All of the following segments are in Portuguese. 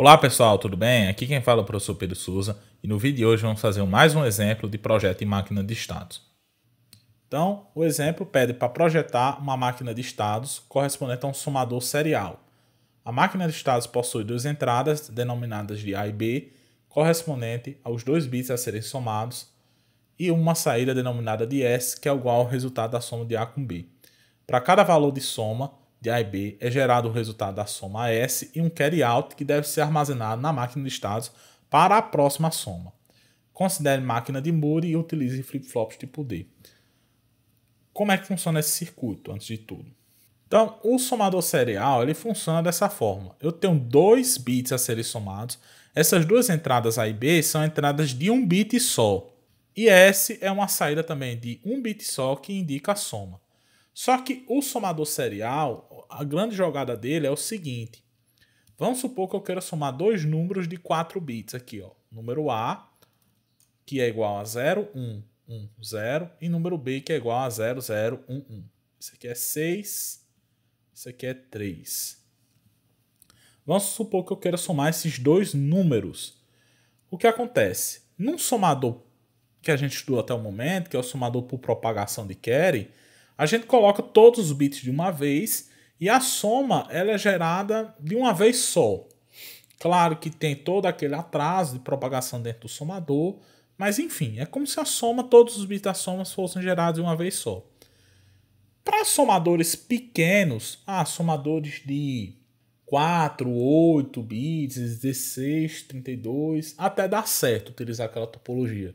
Olá pessoal, tudo bem? Aqui quem fala é o professor Pedro Souza e no vídeo de hoje vamos fazer mais um exemplo de projeto em máquina de estados. Então, o exemplo pede para projetar uma máquina de estados correspondente a um somador serial. A máquina de estados possui duas entradas denominadas de A e B, correspondente aos dois bits a serem somados, e uma saída denominada de S, que é igual ao resultado da soma de A com B. Para cada valor de soma, de A e B é gerado o resultado da soma S e um carry out que deve ser armazenado na máquina de estados para a próxima soma. Considere máquina de Moore e utilize flip-flops tipo D. Como é que funciona esse circuito, antes de tudo? Então, o somador serial ele funciona dessa forma. Eu tenho dois bits a serem somados. Essas duas entradas A e B são entradas de um bit só. E S é uma saída também de um bit só que indica a soma. Só que o somador serial, a grande jogada dele é o seguinte. Vamos supor que eu queira somar dois números de 4 bits aqui, ó. Número A, que é igual a 0, 1, 1, 0, e número B, que é igual a 0, 0, 1, 1. Isso aqui é 6, isso aqui é 3. Vamos supor que eu queira somar esses dois números. O que acontece? Num somador que a gente estudou até o momento, que é o somador por propagação de Carey, a gente coloca todos os bits de uma vez e a soma ela é gerada de uma vez só. Claro que tem todo aquele atraso de propagação dentro do somador, mas enfim, é como se a soma, todos os bits da soma fossem gerados de uma vez só. Para somadores pequenos, ah, somadores de 4, 8 bits, 16, 32, até dá certo utilizar aquela topologia.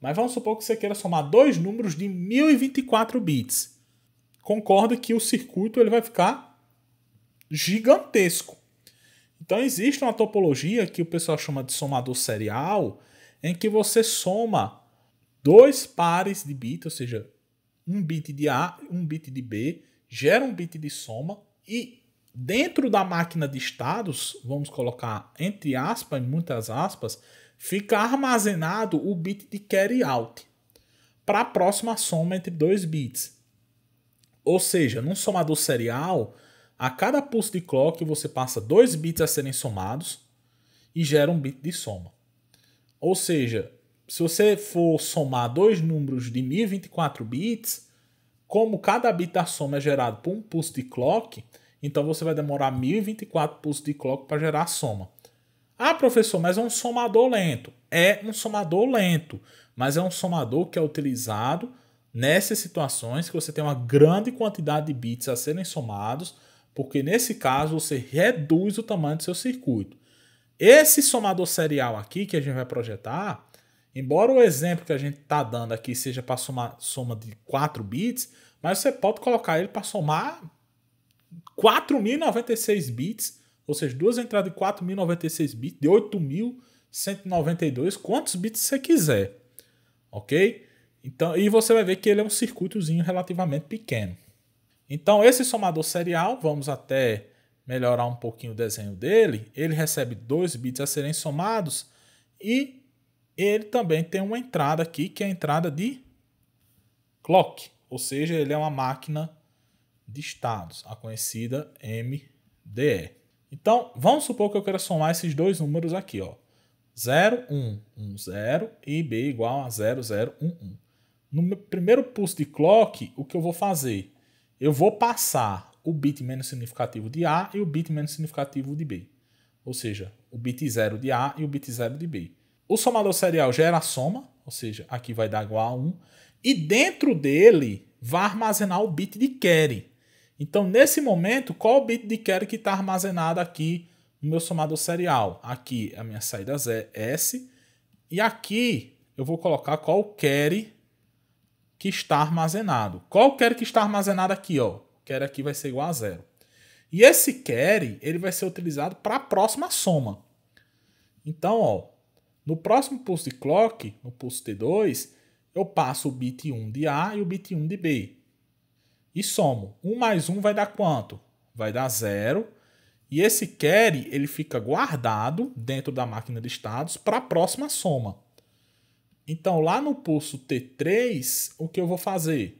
Mas vamos supor que você queira somar dois números de 1024 bits concorda que o circuito ele vai ficar gigantesco. Então existe uma topologia que o pessoal chama de somador serial, em que você soma dois pares de bits, ou seja, um bit de A um bit de B, gera um bit de soma e dentro da máquina de estados, vamos colocar entre aspas, muitas aspas, fica armazenado o bit de carry out para a próxima soma entre dois bits. Ou seja, num somador serial, a cada pulso de clock você passa dois bits a serem somados e gera um bit de soma. Ou seja, se você for somar dois números de 1024 bits, como cada bit da soma é gerado por um pulso de clock, então você vai demorar 1024 pulsos de clock para gerar a soma. Ah, professor, mas é um somador lento. É um somador lento, mas é um somador que é utilizado nessas situações que você tem uma grande quantidade de bits a serem somados, porque nesse caso você reduz o tamanho do seu circuito. Esse somador serial aqui que a gente vai projetar, embora o exemplo que a gente está dando aqui seja para somar soma de 4 bits, mas você pode colocar ele para somar 4.096 bits, ou seja, duas entradas de 4.096 bits, de 8.192, quantos bits você quiser, ok? Então, e você vai ver que ele é um circuitozinho relativamente pequeno. Então, esse somador serial, vamos até melhorar um pouquinho o desenho dele. Ele recebe dois bits a serem somados e ele também tem uma entrada aqui, que é a entrada de clock, ou seja, ele é uma máquina de estados, a conhecida MDE. Então, vamos supor que eu quero somar esses dois números aqui, ó. 0, 1, 1, 0 e B igual a 0, 0, 1, 1. No primeiro pulso de clock, o que eu vou fazer? Eu vou passar o bit menos significativo de A e o bit menos significativo de B. Ou seja, o bit 0 de A e o bit 0 de B. O somador serial gera a soma, ou seja, aqui vai dar igual a 1. E dentro dele vai armazenar o bit de carry. Então, nesse momento, qual o bit de carry que está armazenado aqui no meu somador serial? Aqui a minha saída é S. E aqui eu vou colocar qual o carry que está armazenado. Qual quero que está armazenado aqui? Ó? Quero aqui vai ser igual a zero. E esse carry ele vai ser utilizado para a próxima soma. Então, ó, no próximo pulso de clock, no pulso T2, eu passo o bit 1 de A e o bit 1 de B. E somo. 1 mais 1 vai dar quanto? Vai dar 0. E esse carry ele fica guardado dentro da máquina de estados para a próxima soma. Então, lá no pulso T3, o que eu vou fazer?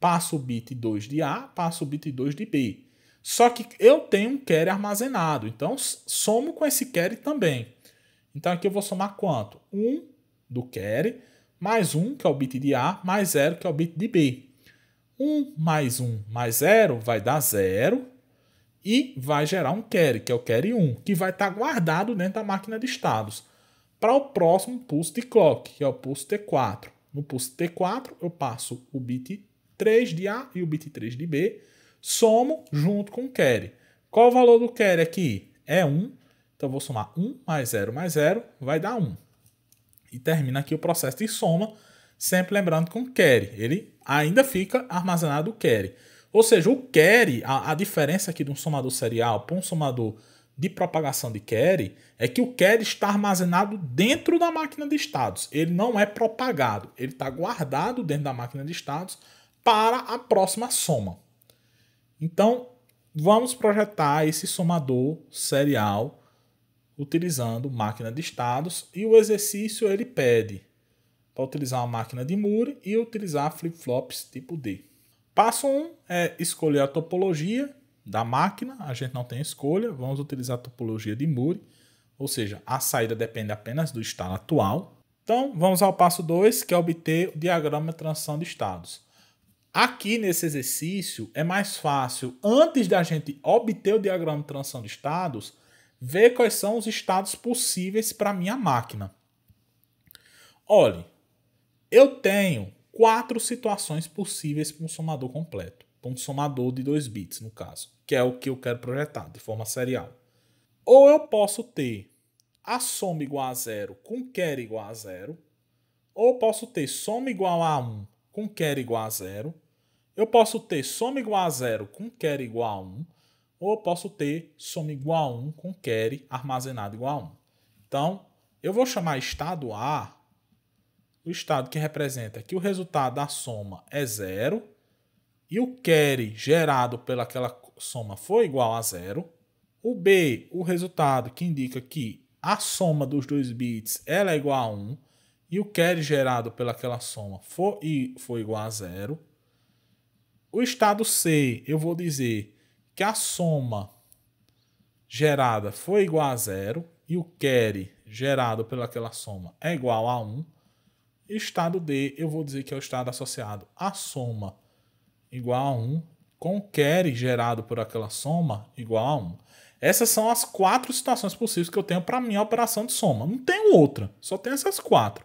Passo o bit 2 de A, passo o bit 2 de B. Só que eu tenho um carry armazenado, então somo com esse carry também. Então aqui eu vou somar quanto? 1 do carry, mais 1, que é o bit de A, mais 0, que é o bit de B. 1 mais 1 mais 0 vai dar 0 e vai gerar um carry, que é o carry 1, que vai estar guardado dentro da máquina de estados. Para o próximo pulse de clock, que é o pulse T4. No pulse T4 eu passo o bit 3 de A e o bit 3 de B, somo junto com o carry. Qual o valor do carry aqui? É 1, então vou somar 1 mais 0 mais 0, vai dar 1. E termina aqui o processo de soma, sempre lembrando com carry. Ele ainda fica armazenado o carry. Ou seja, o carry, a, a diferença aqui de um somador serial para um somador de propagação de carry é que o carry está armazenado dentro da máquina de estados. Ele não é propagado, ele está guardado dentro da máquina de estados para a próxima soma. Então, vamos projetar esse somador serial utilizando máquina de estados e o exercício ele pede para utilizar uma máquina de Moore e utilizar flip-flops tipo D. Passo 1 um é escolher a topologia da máquina, a gente não tem escolha, vamos utilizar a topologia de Moore, ou seja, a saída depende apenas do estado atual. Então, vamos ao passo 2, que é obter o diagrama de transição de estados. Aqui nesse exercício é mais fácil, antes da gente obter o diagrama de transição de estados, ver quais são os estados possíveis para a minha máquina. Olhe, eu tenho quatro situações possíveis para um somador completo. Um somador de 2 bits, no caso, que é o que eu quero projetar de forma serial. Ou eu posso ter a soma igual a zero com quer igual a zero, ou eu posso ter soma igual a 1 com quer igual a zero, eu posso ter soma igual a zero com quer igual a 1, ou eu posso ter soma igual a 1 com carry armazenado igual a 1. Então, eu vou chamar estado A o estado que representa que o resultado da soma é zero e o carry gerado pelaquela soma foi igual a zero. O B, o resultado que indica que a soma dos dois bits ela é igual a 1 e o carry gerado pelaquela soma foi, foi igual a zero. O estado C, eu vou dizer que a soma gerada foi igual a zero e o carry gerado pelaquela soma é igual a 1. Estado D, eu vou dizer que é o estado associado à soma igual a 1 com carry gerado por aquela soma igual a 1. Essas são as quatro situações possíveis que eu tenho para minha operação de soma. Não tem outra, só tem essas quatro.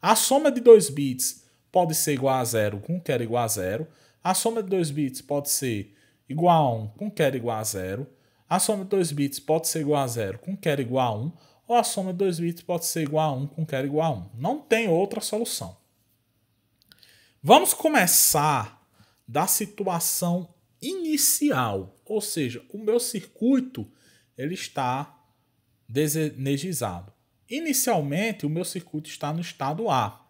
A soma de 2 bits pode ser igual a 0 com carry igual a 0. A soma de 2 bits pode ser igual a 1 com quer igual a 0. A soma de 2 bits pode ser igual a 0 com quer igual a 1. Ou a soma de 2 bits pode ser igual a 1 com quer igual a 1. Não tem outra solução. Vamos começar da situação inicial, ou seja, o meu circuito ele está desenergizado. Inicialmente, o meu circuito está no estado A.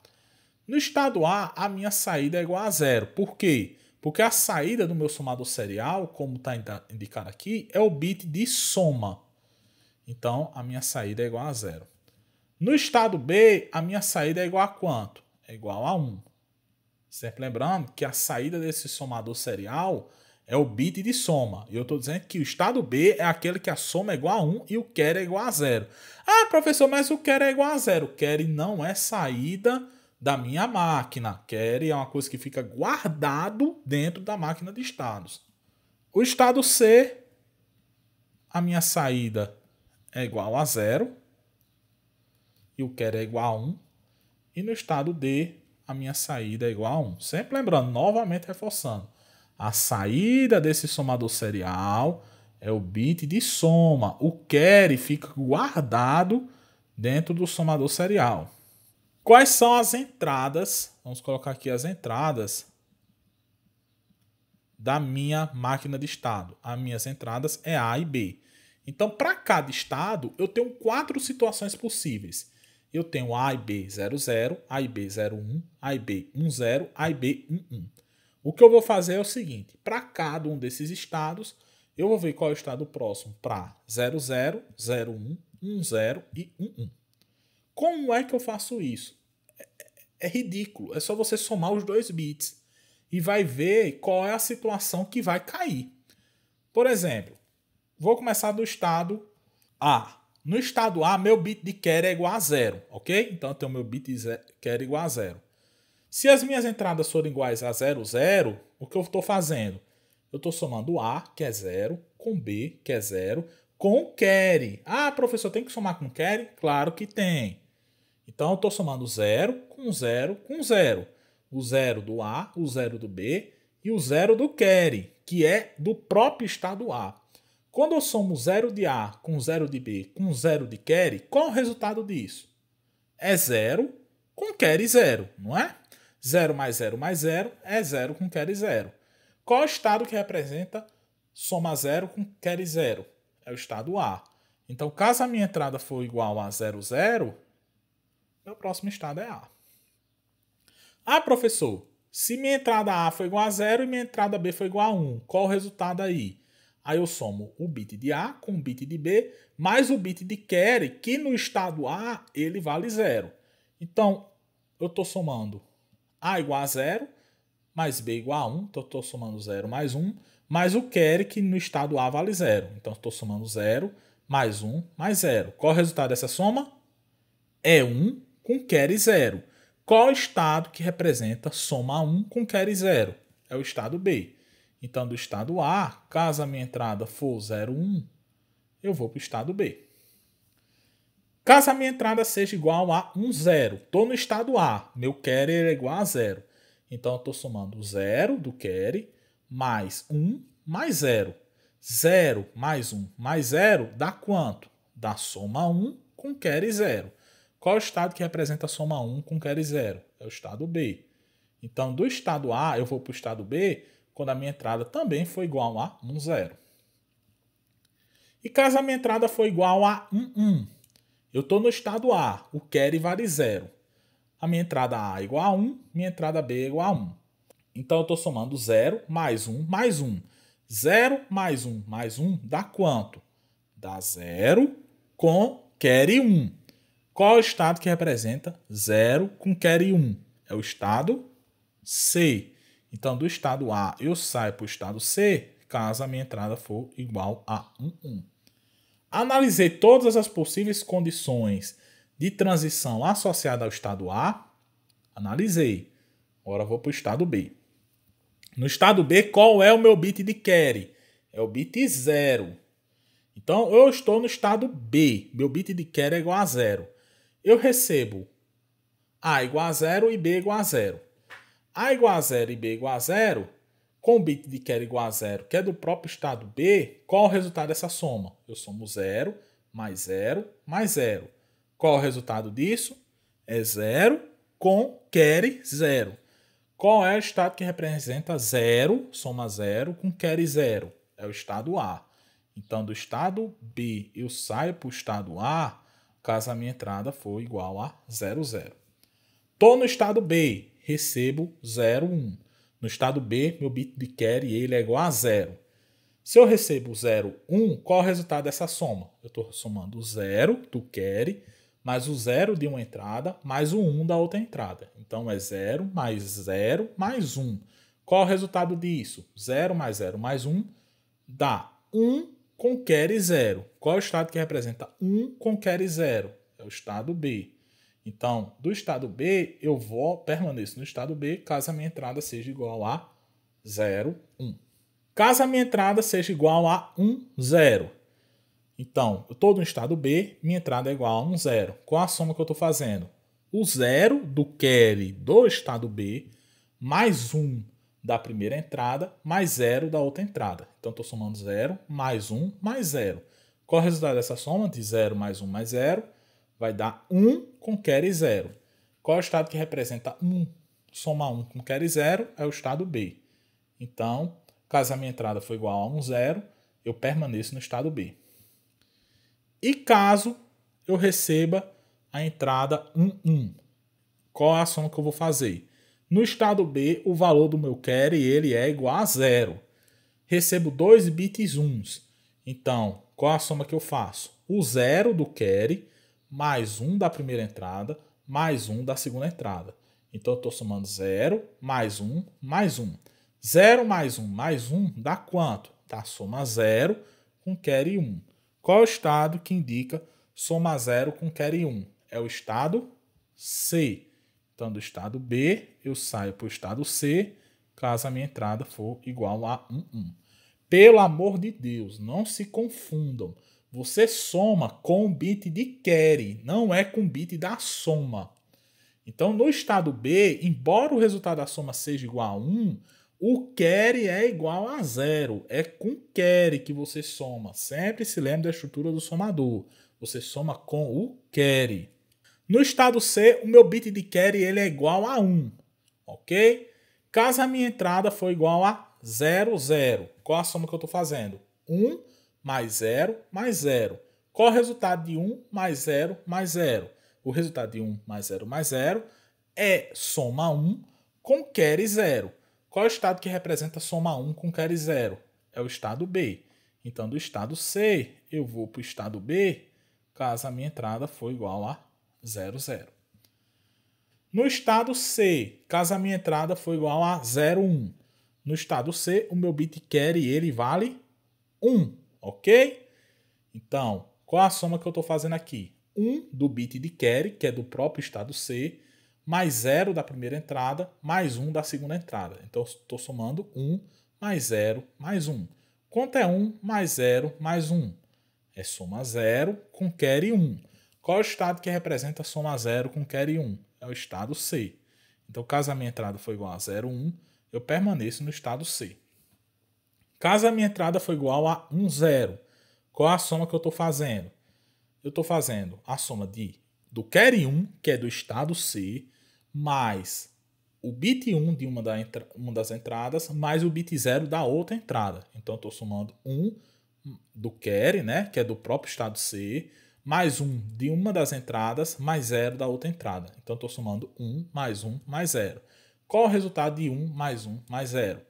No estado A, a minha saída é igual a zero. Por quê? Porque a saída do meu somador serial, como está indicado aqui, é o bit de soma. Então, a minha saída é igual a zero. No estado B, a minha saída é igual a quanto? É igual a 1. Sempre lembrando que a saída desse somador serial é o bit de soma. E eu estou dizendo que o estado B é aquele que a soma é igual a 1 e o carry é igual a zero. Ah, professor, mas o carry é igual a zero. O carry não é saída da minha máquina. Carry é uma coisa que fica guardado dentro da máquina de estados. O estado C, a minha saída é igual a zero e o carry é igual a 1. E no estado D, a minha saída é igual a 1. Sempre lembrando, novamente reforçando, a saída desse somador serial é o bit de soma. O carry fica guardado dentro do somador serial. Quais são as entradas? Vamos colocar aqui as entradas da minha máquina de estado. As minhas entradas é A e B. Então, para cada estado, eu tenho quatro situações possíveis. Eu tenho A e B 00, A e B 01, A e B 10, A e B 11. O que eu vou fazer é o seguinte: para cada um desses estados, eu vou ver qual é o estado próximo para 00, 01, 10 e 11. Como é que eu faço isso? É, é ridículo. É só você somar os dois bits e vai ver qual é a situação que vai cair. Por exemplo, vou começar do estado A. No estado A, meu bit de carry é igual a zero, ok? Então eu tenho meu bit de carry igual a zero. Se as minhas entradas forem iguais a 0, 0, o que eu estou fazendo? Eu estou somando A, que é 0, com B, que é 0, com carry. Ah, professor, tem que somar com carry? Claro que tem. Então eu estou somando 0 com 0 com 0. O 0 do A, o 0 do B e o 0 do carry, que é do próprio estado A. Quando eu somo 0 de A com 0 de B com 0 de carry, qual o resultado disso? É 0 com carry 0, não é? 0 mais 0 mais 0 é 0 com carry 0. Qual o estado que representa soma 0 com carry 0? É o estado A. Então, caso a minha entrada for igual a 0, 0, meu próximo estado é A. Ah, professor, se minha entrada A foi igual a 0 e minha entrada B foi igual a 1, qual o resultado aí? Aí eu somo o bit de A com o bit de B, mais o bit de carry, que no estado A ele vale 0. Então, eu estou somando A igual a 0, mais B igual a 1, então eu estou somando 0 mais 1, mais o carry, que no estado A vale 0. Então, estou somando 0 mais 1 mais 0. Qual o resultado dessa soma? É 1 com carry 0. Qual estado que representa soma 1 com carry 0? É o estado B. Então, do estado A, caso a minha entrada for 0, 1, eu vou para o estado B. Caso a minha entrada seja igual a 1, 0, estou no estado A, meu carry é igual a 0. Então, eu estou somando 0 do carry mais 1 mais 0. 0 mais 1 mais 0 dá quanto? Dá soma 1 com carry 0. Qual é o estado que representa soma 1 com carry 0? É o estado B. Então, do estado A, eu vou para o estado B quando a minha entrada também for igual a 1, 0. E caso a minha entrada for igual a 1, 1, eu estou no estado A, o carry vale 0. A minha entrada A é igual a 1, minha entrada B é igual a 1. Então, eu estou somando 0 mais 1 mais 1. 0 mais 1 mais 1 dá quanto? Dá 0 com carry 1. Qual é o estado que representa 0 com carry 1? É o estado C. Então, do estado A, eu saio para o estado C, caso a minha entrada for igual a 1, 1. Analisei todas as possíveis condições de transição associada ao estado A. Analisei. Agora vou para o estado B. No estado B, qual é o meu bit de carry? É o bit 0. Então, eu estou no estado B. Meu bit de carry é igual a 0 eu recebo A igual a zero e B igual a zero. A igual a zero e B igual a zero, com bit de quer igual a zero, que é do próprio estado B, qual o resultado dessa soma? Eu somo zero mais zero mais zero. Qual o resultado disso? É zero com carry zero. Qual é o estado que representa zero, soma zero, com carry zero? É o estado A. Então, do estado B eu saio para o estado A, caso a minha entrada for igual a 0, 0. Estou no estado B, recebo 0, 1. No estado B, meu bit de carry ele é igual a 0. Se eu recebo 0, 1, qual é o resultado dessa soma? Eu estou somando o 0 do carry mais o 0 de uma entrada mais o 1 da outra entrada. Então é 0 mais 0 mais 1. Qual é o resultado disso? 0 mais 0 mais 1 dá 1 com carry 0. Qual é o estado que representa 1 com carry 0? É o estado B. Então, do estado B, eu vou permaneço no estado B caso a minha entrada seja igual a 0, 1. Caso a minha entrada seja igual a 1, 0. Então, eu estou no estado B, minha entrada é igual a 1, 0. Qual a soma que eu estou fazendo? O 0 do carry do estado B mais 1 da primeira entrada mais zero da outra entrada. Então, estou somando zero mais um mais zero. Qual é o resultado dessa soma? De zero mais um mais zero vai dar 1 um com carry zero. Qual é o estado que representa 1? Um? Soma 1 um com carry zero é o estado B. Então, caso a minha entrada for igual a 1, um zero, eu permaneço no estado B. E caso eu receba a entrada 1, 1, qual é a soma que eu vou fazer? No estado B, o valor do meu carry ele é igual a zero. Recebo dois bits uns. Então, qual a soma que eu faço? O zero do carry mais um da primeira entrada mais um da segunda entrada. Então, eu estou somando zero mais um mais um. Zero mais um mais um dá quanto? Tá, soma 0 com carry 1. Qual é o estado que indica soma 0 com carry 1? É o estado C. Então, do estado B, eu saio para o estado C, caso a minha entrada for igual a 1, 1. Pelo amor de Deus, não se confundam. Você soma com o bit de carry, não é com o bit da soma. Então, no estado B, embora o resultado da soma seja igual a 1, o carry é igual a zero. É com carry que você soma. Sempre se lembre da estrutura do somador. Você soma com o carry. No estado C, o meu bit de carry ele é igual a 1, ok? Caso a minha entrada for igual a 0, 0, qual a soma que eu estou fazendo? 1 mais 0 mais 0. Qual o resultado de 1 mais 0 mais 0? O resultado de 1 mais 0 mais 0 é soma 1 com carry 0. Qual é o estado que representa soma 1 com carry 0? É o estado B. Então, do estado C, eu vou para o estado B, caso a minha entrada for igual a 0, 0. No estado C, caso a minha entrada for igual a 0, 1. No estado C, o meu bit carry ele vale 1, ok? Então, qual a soma que eu estou fazendo aqui? 1 do bit de carry, que é do próprio estado C, mais 0 da primeira entrada, mais 1 da segunda entrada. Então, estou somando 1 mais 0 mais 1. Quanto é 1 mais 0 mais 1? É soma 0 com carry 1. Qual é o estado que representa soma 0 com carry 1? É o estado C. Então, caso a minha entrada for igual a 0, 1, eu permaneço no estado C. Caso a minha entrada for igual a 1, 0, qual a soma que eu estou fazendo? Eu estou fazendo a soma de do carry 1, que é do estado C, mais o bit 1 de uma, da uma das entradas, mais o bit 0 da outra entrada. Então, estou somando 1 do carry, né, que é do próprio estado C, mais 1 de uma das entradas, mais 0 da outra entrada. Então, estou somando 1 mais 1 mais 0. Qual o resultado de 1 mais 1 mais 0?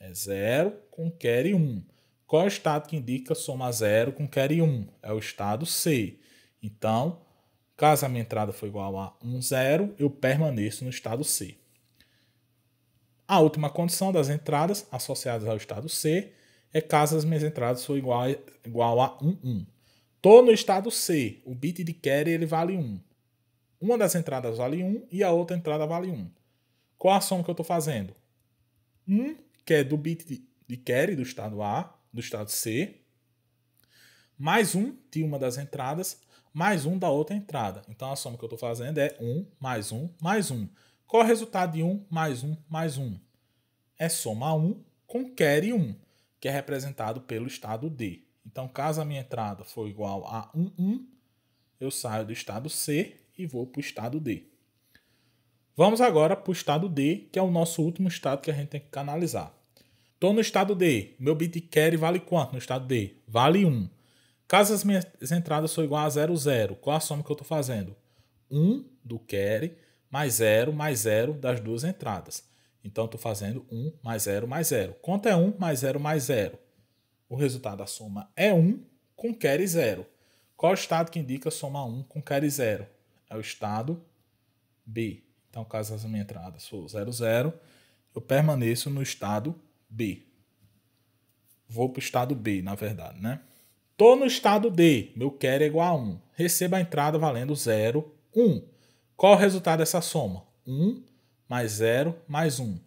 É 0 com carry 1. Qual é o estado que indica soma 0 com carry 1? É o estado C. Então, caso a minha entrada for igual a 1, 0, eu permaneço no estado C. A última condição das entradas associadas ao estado C é caso as minhas entradas forem igual, igual a 1, 1. Estou no estado C. O bit de carry ele vale 1. Uma das entradas vale 1 e a outra entrada vale 1. Qual a soma que eu estou fazendo? 1, que é do bit de, carry do estado A, do estado C, mais 1 de uma das entradas, mais 1 da outra entrada. Então a soma que eu estou fazendo é 1 mais 1 mais 1. Qual é o resultado de 1 mais 1 mais 1? É soma 1 com carry 1, que é representado pelo estado D. Então, caso a minha entrada for igual a 1, 1, eu saio do estado C e vou para o estado D. Vamos agora para o estado D, que é o nosso último estado que a gente tem que analisar. Estou no estado D. Meu bit carry vale quanto no estado D? Vale 1. Caso as minhas entradas são igual a 0, 0, qual a soma que eu estou fazendo? 1 do carry mais 0 mais 0 das duas entradas. Então, estou fazendo 1 mais 0 mais 0. Quanto é 1 mais 0 mais 0? O resultado da soma é 1 com carry 0. Qual é o estado que indica soma 1 com carry 0? É o estado B. Então, caso as minhas entradas for 0, 0, eu permaneço no estado B. Vou para o estado B, na verdade, né? Estou no estado D, meu carry é igual a 1. Recebo a entrada valendo 0, 1. Qual o resultado dessa soma? 1 mais 0 mais 1.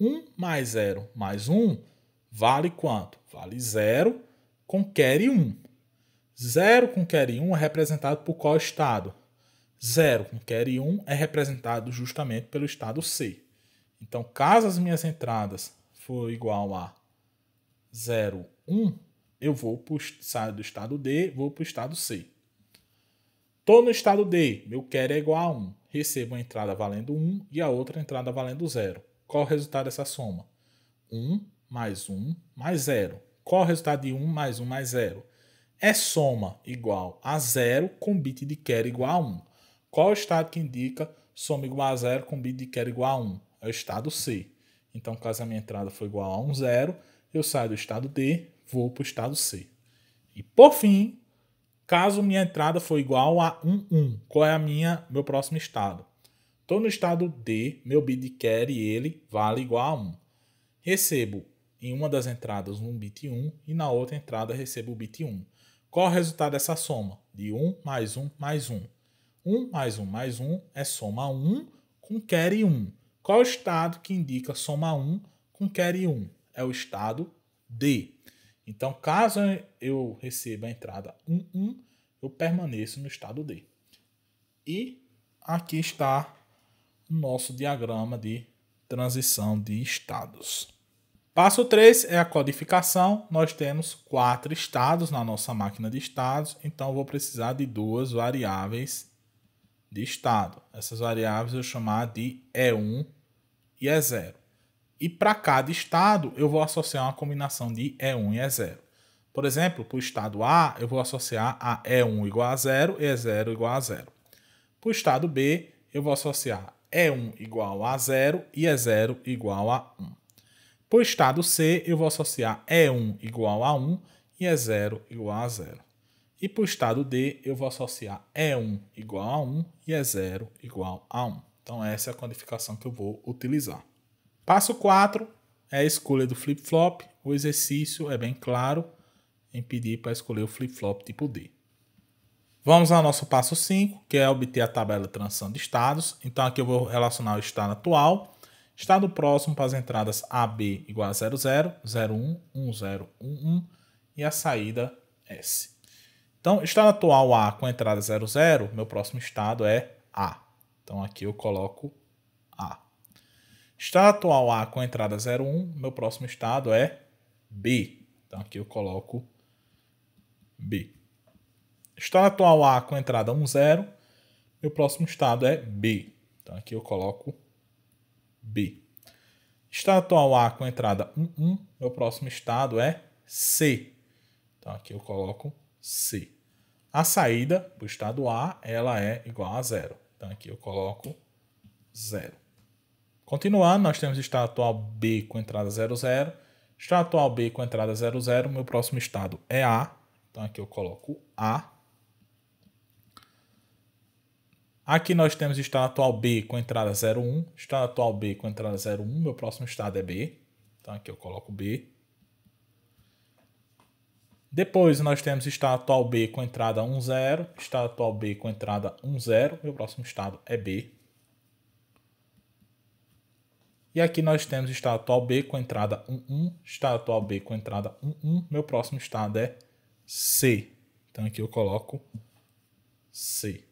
1 mais 0 mais 1 vale quanto? Vale 0 com carry 1. 0 com carry 1 é representado por qual estado? 0 com carry 1 é representado justamente pelo estado C. Então, caso as minhas entradas for igual a 0, 1, eu vou pro, saio do estado D, vou para o estado C. Estou no estado D, meu carry é igual a 1. Recebo uma entrada valendo 1 e a outra entrada valendo 0. Qual o resultado dessa soma? 1 mais 1 mais 0. Qual o resultado de 1 mais 1 mais 0? É soma igual a 0 com bit de carry igual a 1. Qual o estado que indica soma igual a 0 com bit de carry igual a 1? É o estado C. Então, caso a minha entrada for igual a 1, 0, eu saio do estado D, vou para o estado C. E por fim, caso minha entrada for igual a 1, 1, qual é a minha, meu próximo estado? Estou no estado D, meu bit de carry ele vale igual a 1. Recebo em uma das entradas um bit 1 e na outra entrada recebo o bit 1. Qual o resultado dessa soma? De 1 mais 1 mais 1. 1 mais 1 mais 1 é soma 1 com carry 1. Qual é o estado que indica soma 1 com carry 1? É o estado D. Então, caso eu receba a entrada 1, 1, eu permaneço no estado D. E aqui está o nosso diagrama de transição de estados. Passo 3 é a codificação. Nós temos quatro estados na nossa máquina de estados, então eu vou precisar de duas variáveis de estado. Essas variáveis eu vou chamar de E1 e E0. E para cada estado eu vou associar uma combinação de E1 e E0. Por exemplo, para o estado A, eu vou associar a E1 igual a 0 e E0 igual a 0. Para o estado B, eu vou associar E1 igual a 0 e E0 igual a 1. Para o estado C, eu vou associar E1 igual a 1 e E0 igual a 0. E para o estado D, eu vou associar E1 igual a 1 e E0 igual a 1. Então, essa é a codificação que eu vou utilizar. Passo 4 é a escolha do flip-flop. O exercício é bem claro em pedir para escolher o flip-flop tipo D. Vamos ao nosso passo 5, que é obter a tabela de transição de estados. Então, aqui eu vou relacionar o estado atual Estado próximo para as entradas AB igual a 00, 01, 10, 11 e a saída S. Então, estado atual A com a entrada 00, meu próximo estado é A. Então, aqui eu coloco A. Estado atual A com entrada 01, meu próximo estado é B. Então, aqui eu coloco B. Estado atual A com entrada 10, meu próximo estado é B. Então, aqui eu coloco B. Estado atual A com entrada 1, 1. Meu próximo estado é C. Então aqui eu coloco C. A saída do estado A ela é igual a zero. Então aqui eu coloco zero. Continuando, nós temos estado atual B com entrada 00. Estado atual B com entrada 00. Meu próximo estado é A. Então aqui eu coloco A. Aqui nós temos estado atual B com entrada 01, estado atual B com entrada 01, meu próximo estado é B. Então aqui eu coloco B. Depois nós temos estado atual B com entrada 10, estado atual B com entrada 10, meu próximo estado é B. E aqui nós temos estado atual B com entrada 11, estado atual B com entrada 11, meu próximo estado é C. Então aqui eu coloco C.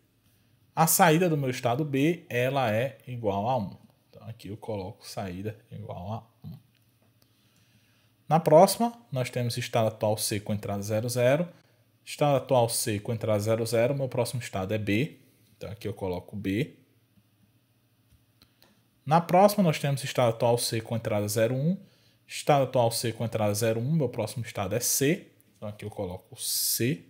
A saída do meu estado B, ela é igual a 1. Então aqui eu coloco saída igual a 1. Na próxima, nós temos estado atual C com entrada 00. Estado atual C com entrada 00, meu próximo estado é B. Então aqui eu coloco B. Na próxima, nós temos estado atual C com entrada 01. Estado atual C com entrada 01, meu próximo estado é C. Então aqui eu coloco C.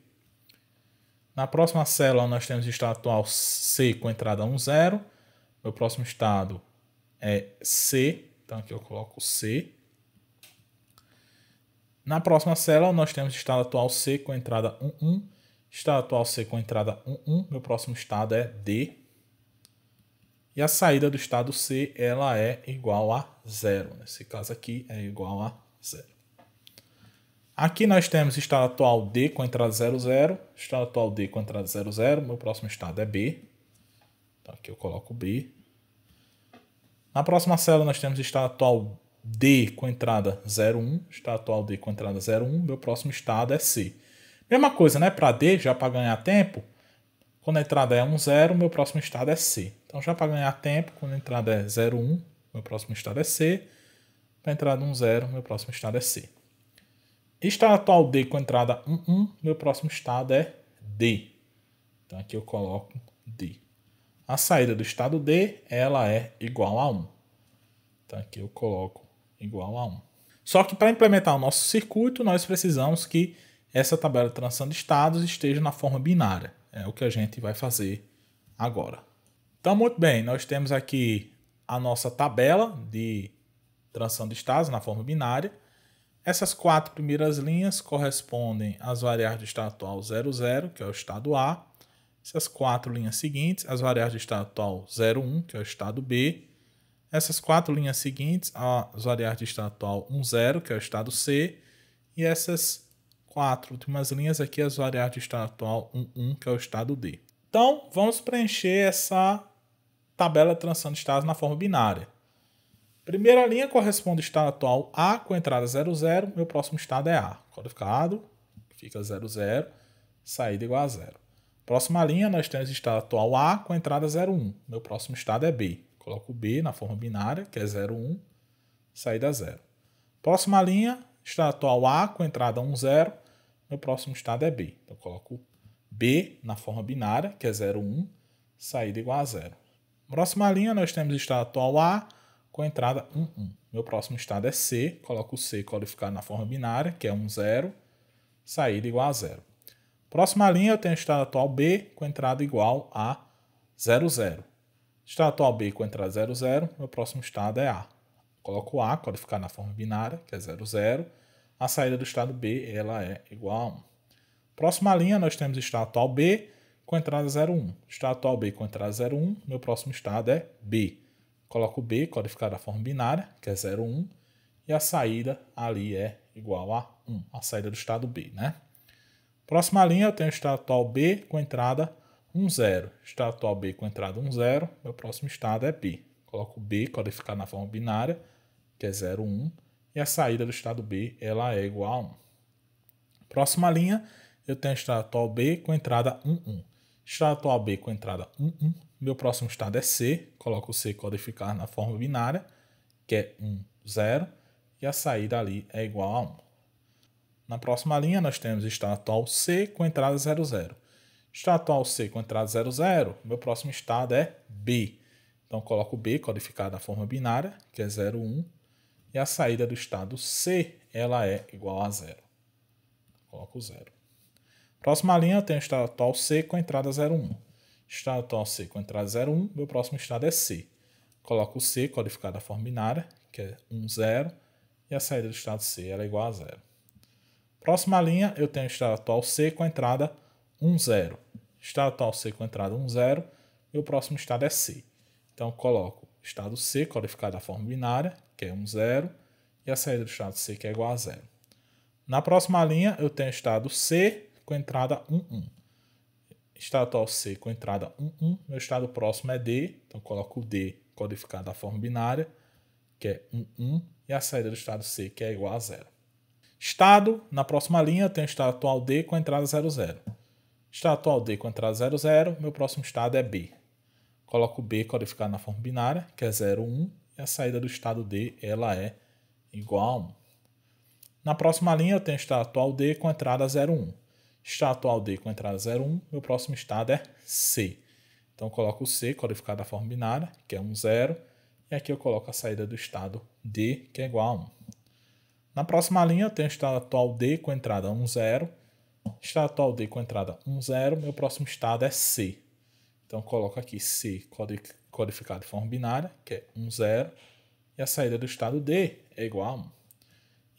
Na próxima célula, nós temos estado atual C com entrada 1, 0. Meu próximo estado é C. Então, aqui eu coloco C. Na próxima célula, nós temos estado atual C com entrada 1, 1. Estado atual C com entrada 1, 1. Meu próximo estado é D. E a saída do estado C, ela é igual a zero. Nesse caso aqui, é igual a zero. Aqui nós temos estado atual D com entrada 00, estado atual D com entrada 00, meu próximo estado é B. Então aqui eu coloco B. Na próxima célula nós temos estado atual D com entrada 01, estado atual D com entrada 01, meu próximo estado é C. Mesma coisa, né? Para D, já para ganhar tempo, quando a entrada é 10, meu próximo estado é C. Então já para ganhar tempo, quando a entrada é 01, meu próximo estado é C. Para a entrada 10, meu próximo estado é C. Estado atual D com entrada 1, 1. Meu próximo estado é D. Então aqui eu coloco D. A saída do estado D, ela é igual a 1. Então aqui eu coloco igual a 1. Só que para implementar o nosso circuito, nós precisamos que essa tabela de transição de estados esteja na forma binária. É o que a gente vai fazer agora. Então, muito bem, nós temos aqui a nossa tabela de transição de estados na forma binária. Essas quatro primeiras linhas correspondem às variáveis do estado atual 00, que é o estado A. Essas quatro linhas seguintes, as variáveis do estado atual 01, que é o estado B. essas quatro linhas seguintes, as variáveis de estado atual 1, 0, que é o estado C, e essas quatro últimas linhas aqui, as variáveis de estado atual 1, 1, que é o estado D. Então, vamos preencher essa tabela transição de estados na forma binária. Primeira linha corresponde ao estado atual A com entrada 00, meu próximo estado é A. Codificado, fica 00, saída igual a 0. Próxima linha, nós temos estado atual A com entrada 01. Meu próximo estado é B. Coloco B na forma binária, que é 01, saída 0. Próxima linha, estado atual A com entrada 10. Meu próximo estado é B. Então, coloco B na forma binária, que é 01, saída igual a 0. Próxima linha, nós temos o estado atual A com entrada 11. Meu próximo estado é C, coloco o C codificado na forma binária, que é 10, saída igual a 0. Próxima linha, eu tenho o estado atual B com entrada igual a 00. Estado atual B com entrada 00, meu próximo estado é A. Coloco A, codificado na forma binária, que é 00. A saída do estado B ela é igual a 1. Próxima linha, nós temos estado atual B com entrada 01. Estado atual B com entrada 01, meu próximo estado é B. Coloco B, codificado na forma binária, que é 01. E a saída ali é igual a 1, a saída do estado B, né? Próxima linha, eu tenho o estado atual B com entrada 10. Estado atual B com entrada 10. Meu próximo estado é B. Coloco B codificado na forma binária, que é 01. E a saída do estado B ela é igual a 1. Próxima linha, eu tenho estado atual B com entrada 11. Estado atual B com entrada 11. Meu próximo estado é C. Coloco C codificado na forma binária, que é 1, 0. E a saída ali é igual a 1. Na próxima linha, nós temos estado atual C com entrada 00. Estado atual C com entrada 00, meu próximo estado é B. Então, coloco B codificado na forma binária, que é 01, e a saída do estado C ela é igual a 0. Coloco 0. Próxima linha, eu tenho estado atual C com entrada 01. Estado atual C com entrada 01, meu próximo estado é C. Coloco C codificado na forma binária, que é 1, 0, e a saída do estado C ela é igual a 0. Próxima linha, eu tenho estado atual C com entrada 1, 0. Estado atual C com entrada 1, 0. E o próximo estado é C. Então, coloco estado C codificado da forma binária, que é 1, 0. E a saída do estado C, que é igual a 0. Na próxima linha, eu tenho estado C com entrada 1, 1. Estado atual C com entrada 1, 1. Meu estado próximo é D. Então, coloco o D codificado da forma binária, que é 1, 1. E a saída do estado C, que é igual a 0. Estado, na próxima linha, tem o estado atual D com entrada 00. Estado atual D com entrada 00, meu próximo estado é B. Coloco B codificado na forma binária, que é 01, e a saída do estado D ela é igual a 1. Na próxima linha, eu tenho estado atual D com entrada 01. Estado atual D com entrada 01, meu próximo estado é C. Então, coloco o C codificado na forma binária, que é 1, 0, e aqui eu coloco a saída do estado D, que é igual a 1. Na próxima linha, eu tenho estado atual D com entrada 1, 0. Estado atual D com entrada 1, 0. Meu próximo estado é C. Então, coloco aqui C codificado de forma binária, que é 1, 0. E a saída do estado D é igual a 1.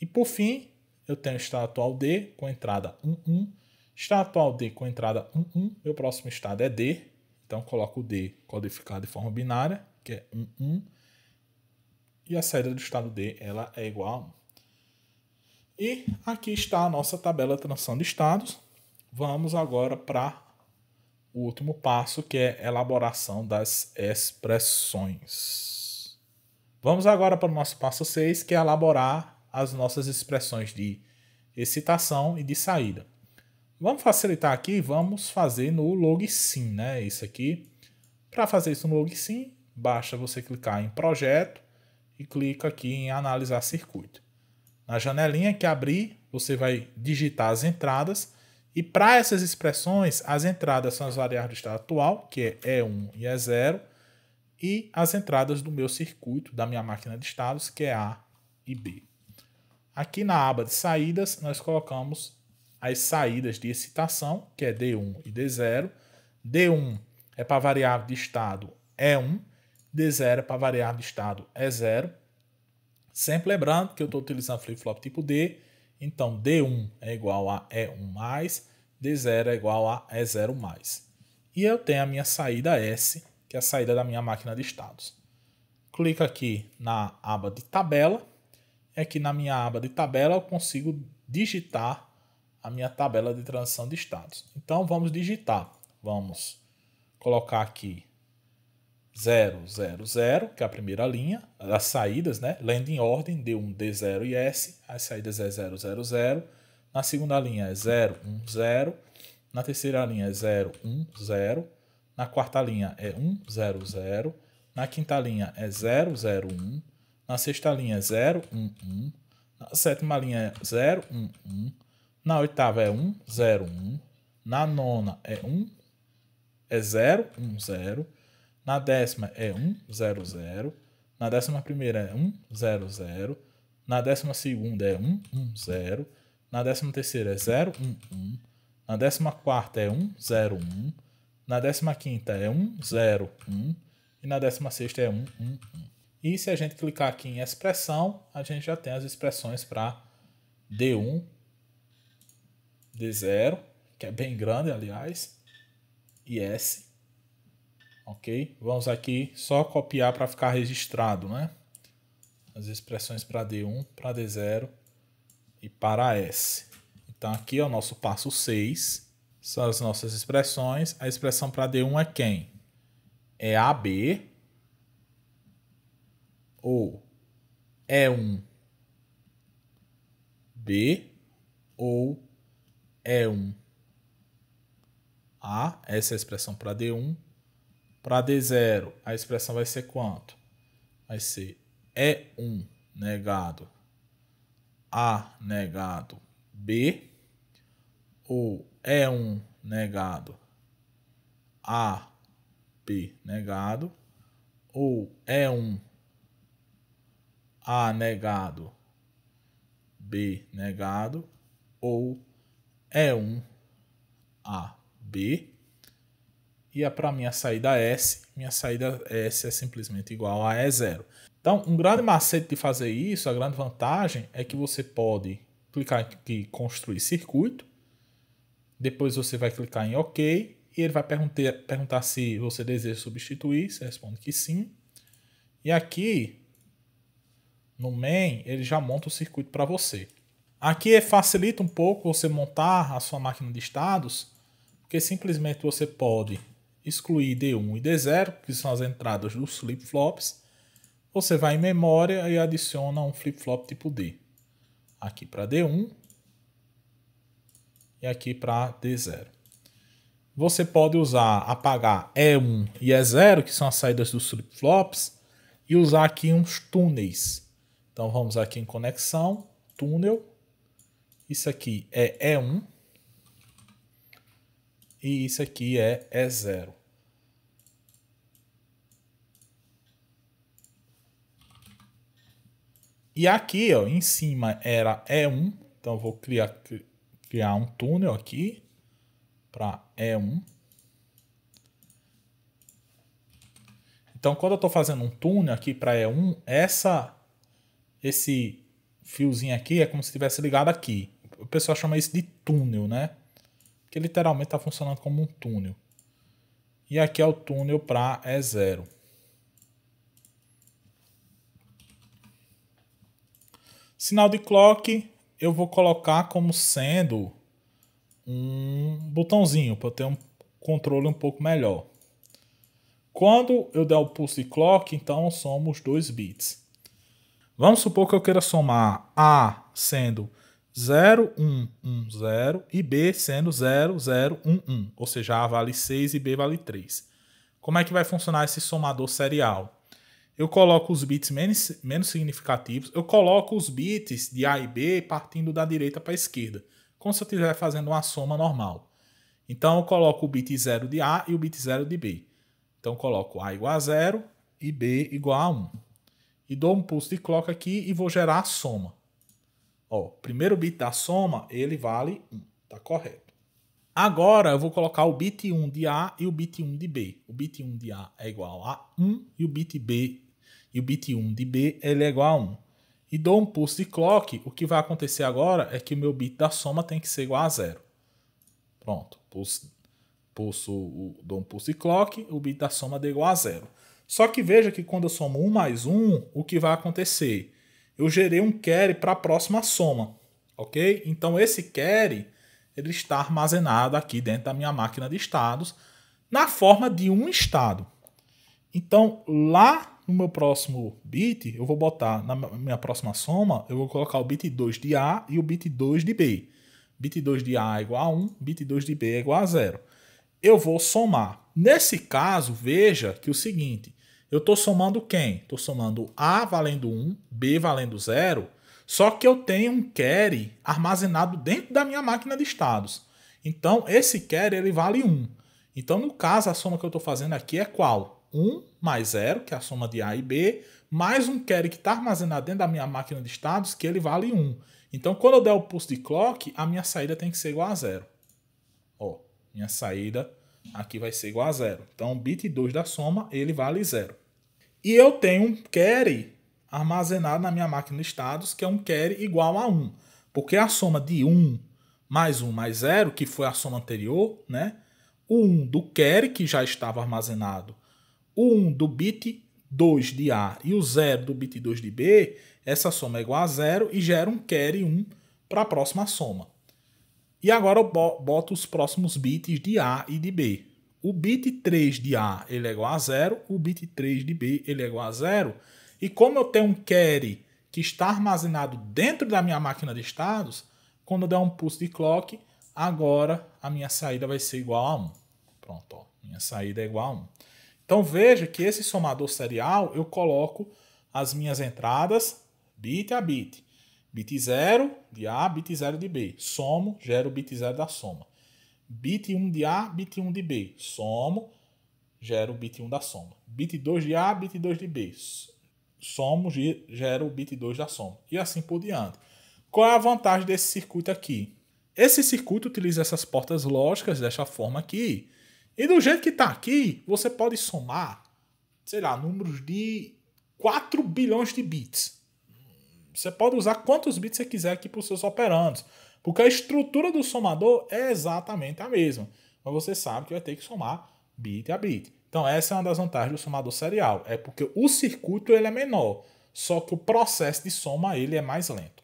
E por fim, eu tenho estado atual D com entrada 1, 1. Estado atual D com entrada 1, 1. Meu próximo estado é D. Então, coloco o D codificado de forma binária, que é 1, 1. E a saída do estado D ela é igual a 1. E aqui está a nossa tabela de transição de estados. Vamos agora para o último passo, que é elaboração das expressões. Vamos agora para o nosso passo 6, que é elaborar as nossas expressões de excitação e de saída. Vamos facilitar aqui, vamos fazer no logsim, né? Isso aqui. Para fazer isso no logsim, basta você clicar em projeto e clica aqui em analisar circuito. Na janelinha que abrir, você vai digitar as entradas. E para essas expressões, as entradas são as variáveis do estado atual, que é E1 e E0, e as entradas do meu circuito, da minha máquina de estados, que é A e B. Aqui na aba de saídas, nós colocamos as saídas de excitação, que é D1 e D0. D1 é para a variável de estado E1, D0 é para a variável de estado E0. Sempre lembrando que eu estou utilizando flip-flop tipo D, então D1 é igual a E1 mais, D0 é igual a E0 mais. E eu tenho a minha saída S, que é a saída da minha máquina de estados. clico aqui na aba de tabela. E aqui na minha aba de tabela eu consigo digitar a minha tabela de transição de estados. Então vamos digitar. Vamos colocar aqui 0, 0, 0, que é a primeira linha, as saídas, né? Lendo em ordem, D1, D0 e S. As saídas é 0, 0, 0. Na segunda linha é 0, 1, 0. Na terceira linha é 0, 1, 0. Na quarta linha é 1, 0, 0. Na quinta linha é 0, 0, 1. Na sexta linha é 0, 1, 1. Na sétima linha é 0, 1, 1. Na oitava é 1, 0, 1. Na nona é 1, é 0, 1, 0. Na décima é 1, 0, 0. Na décima primeira é 1, 0, 0. Na décima segunda é 1, 1, 0. Na décima terceira é 0, 1, 1. Na décima quarta é 1, 0, 1. Na décima quinta é 1, 0, 1. E na décima sexta é 1, 1, 1. E se a gente clicar aqui em expressão, a gente já tem as expressões para D1, D0, que é bem grande, aliás, e S ok? Vamos aqui só copiar para ficar registrado, né? As expressões para D1, para D0 e para S. Então aqui é o nosso passo 6, são as nossas expressões. A expressão para D1 é quem? É AB ou E1 B ou E1 A. Essa é a expressão para D1 para D0, a expressão vai ser quanto? Vai ser E1 negado. A negado. B ou E1 negado. A B negado ou E1 A negado. B negado ou E1 A B e é para minha saída S, minha saída S é simplesmente igual a E0. Então, um grande macete de fazer isso, a grande vantagem é que você pode clicar aqui construir circuito, depois você vai clicar em OK e ele vai perguntar, perguntar se você deseja substituir, você responde que sim. E aqui no main ele já monta o circuito para você. Aqui facilita um pouco você montar a sua máquina de estados, porque simplesmente você pode excluir D1 e D0, que são as entradas dos flip-flops, você vai em memória e adiciona um flip-flop tipo D. Aqui para D1 e aqui para D0. Você pode usar, apagar E1 e E0, que são as saídas dos flip-flops, e usar aqui uns túneis. Então vamos aqui em conexão, túnel. Isso aqui é E1 e isso aqui é E0. E aqui, ó, em cima era E1, então eu vou criar, criar um túnel aqui para E1. Então, quando eu estou fazendo um túnel aqui para E1, essa, esse fiozinho aqui é como se estivesse ligado aqui. O pessoal chama isso de túnel, né? Que literalmente está funcionando como um túnel. E aqui é o túnel para E0. Sinal de clock eu vou colocar como sendo um botãozinho para ter um controle um pouco melhor. Quando eu der o pulso de clock, então somos dois bits. Vamos supor que eu queira somar A sendo 0, 1, 1, 0 e B sendo 0, 0, 1, 1. Ou seja, A vale 6 e B vale 3. Como é que vai funcionar esse somador serial? Eu coloco os bits menos, menos significativos, eu coloco os bits de A e B partindo da direita para a esquerda, como se eu estiver fazendo uma soma normal. Então eu coloco o bit 0 de A e o bit 0 de B. Então eu coloco A igual a 0 e B igual a 1. E dou um pulso de clock aqui e vou gerar a soma. Ó, primeiro bit da soma, ele vale 1, tá correto. Agora eu vou colocar o bit 1 de A e o bit 1 de B. O bit 1 de A é igual a 1 e o bit B e o bit 1 de B ele é igual a 1. E dou um pulso de clock, o que vai acontecer agora é que o meu bit da soma tem que ser igual a 0. Pronto, pulso, pulso, dou um pulso de clock, o bit da soma é igual a 0. Só que veja que quando eu somo 1 mais 1, o que vai acontecer? Eu gerei um carry para a próxima soma, ok? Então esse carry ele está armazenado aqui dentro da minha máquina de estados na forma de um estado. Então lá no meu próximo bit, eu vou botar na minha próxima soma, eu vou colocar o bit 2 de A e o bit 2 de B. Bit 2 de A é igual a 1, bit 2 de B é igual a 0. Eu vou somar. Nesse caso, veja que o seguinte, eu estou somando quem? Estou somando A valendo 1, B valendo 0, só que eu tenho um carry armazenado dentro da minha máquina de estados. Então, esse carry ele vale 1. Então, no caso, a soma que eu estou fazendo aqui é qual? 1 mais 0, que é a soma de A e B, mais um carry que está armazenado dentro da minha máquina de estados, que ele vale 1. Então, quando eu der o pulse de clock, a minha saída tem que ser igual a zero. Ó, minha saída aqui vai ser igual a zero. Então, o bit 2 da soma, ele vale zero. E eu tenho um carry armazenado na minha máquina de estados, que é um carry igual a 1. Porque a soma de 1 mais 1 mais 0, que foi a soma anterior, né? O 1 do carry, que já estava armazenado, o 1 do bit 2 de A e o 0 do bit 2 de B, essa soma é igual a 0 e gera um carry 1 para a próxima soma. E agora eu boto os próximos bits de A e de B. O bit 3 de A ele é igual a 0, o bit 3 de B ele é igual a 0. E como eu tenho um carry que está armazenado dentro da minha máquina de estados, quando eu der um pulse de clock, agora a minha saída vai ser igual a 1. Pronto, ó, minha saída é igual a 1. Então veja que esse somador serial eu coloco as minhas entradas bit a bit. Bit 0 de A, bit 0 de B. Somo, gero o bit 0 da soma. Bit 1 de A, bit 1 de B. Somo, gero o bit 1 da soma. Bit 2 de A, bit 2 de B. Somo, gero o bit 2 da soma. E assim por diante. Qual é a vantagem desse circuito aqui? Esse circuito utiliza essas portas lógicas desta forma aqui e do jeito que está aqui, você pode somar, sei lá, números de 4 bilhões de bits. Você pode usar quantos bits você quiser aqui para os seus operandos, porque a estrutura do somador é exatamente a mesma. Mas você sabe que vai ter que somar bit a bit. Então essa é uma das vantagens do somador serial, é porque o circuito ele é menor, só que o processo de soma ele é mais lento.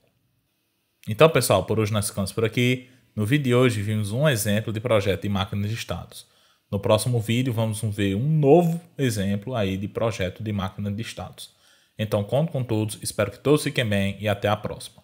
Então, pessoal, por hoje nós ficamos por aqui. No vídeo de hoje vimos um exemplo de projeto de máquinas de estados. No próximo vídeo vamos ver um novo exemplo aí de projeto de máquina de estados. Então conto com todos, espero que todos fiquem bem e até a próxima.